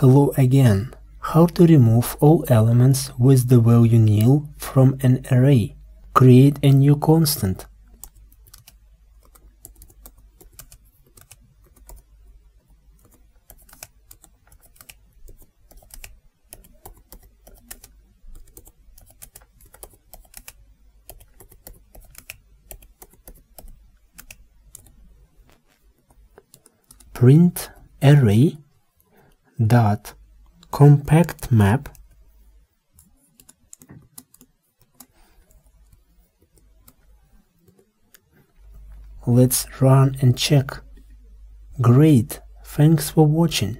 Hello again. How to remove all elements with the value nil from an array. Create a new constant. Print array dot compact map. Let's run and check. Great. Thanks for watching